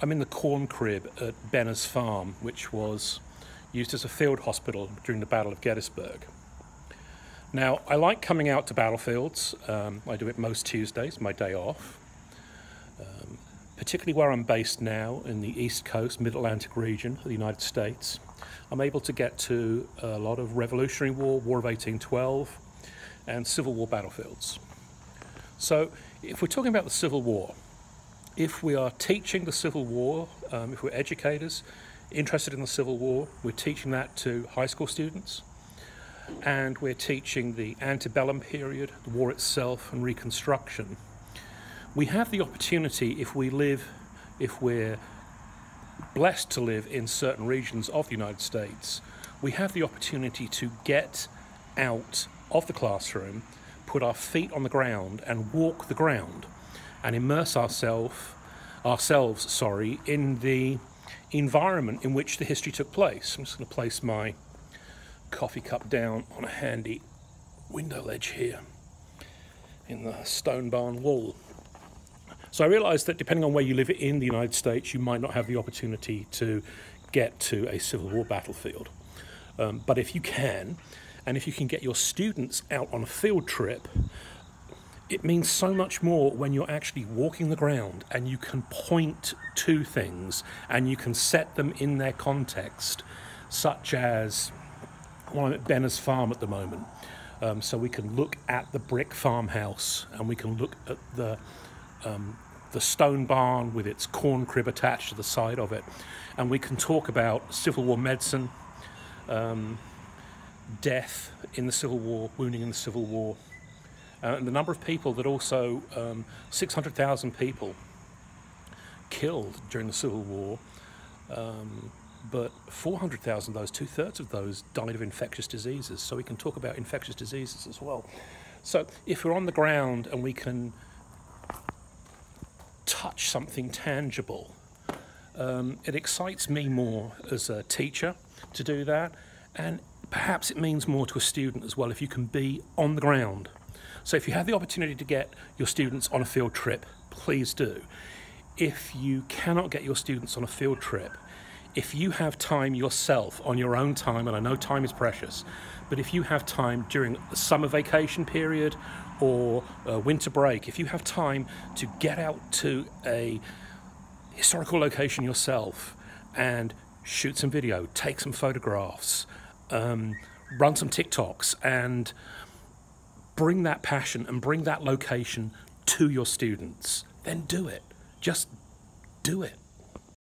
I'm in the corn crib at Benner's Farm, which was used as a field hospital during the Battle of Gettysburg. Now, I like coming out to battlefields. Um, I do it most Tuesdays, my day off. Um, particularly where I'm based now in the East Coast, Mid Atlantic region of the United States. I'm able to get to a lot of Revolutionary War, War of 1812, and Civil War battlefields. So, if we're talking about the Civil War, if we are teaching the Civil War, um, if we're educators interested in the Civil War, we're teaching that to high school students, and we're teaching the antebellum period, the war itself, and Reconstruction. We have the opportunity, if we live, if we're blessed to live in certain regions of the United States, we have the opportunity to get out of the classroom, put our feet on the ground, and walk the ground and immerse ourselves ourselves sorry in the environment in which the history took place. I'm just going to place my coffee cup down on a handy window ledge here in the stone barn wall. So I realised that depending on where you live in the United States, you might not have the opportunity to get to a Civil War battlefield. Um, but if you can, and if you can get your students out on a field trip it means so much more when you're actually walking the ground and you can point to things and you can set them in their context, such as well, I'm at Benner's farm at the moment. Um, so we can look at the brick farmhouse and we can look at the um, the stone barn with its corn crib attached to the side of it, and we can talk about Civil War medicine, um, death in the Civil War, wounding in the Civil War, uh, and the number of people that also, um, 600,000 people killed during the Civil War, um, but 400,000 of those, two thirds of those, died of infectious diseases. So we can talk about infectious diseases as well. So if we're on the ground and we can touch something tangible, um, it excites me more as a teacher to do that. And perhaps it means more to a student as well if you can be on the ground so if you have the opportunity to get your students on a field trip, please do. If you cannot get your students on a field trip, if you have time yourself on your own time, and I know time is precious, but if you have time during the summer vacation period or winter break, if you have time to get out to a historical location yourself and shoot some video, take some photographs, um, run some TikToks, and bring that passion and bring that location to your students, then do it. Just do it.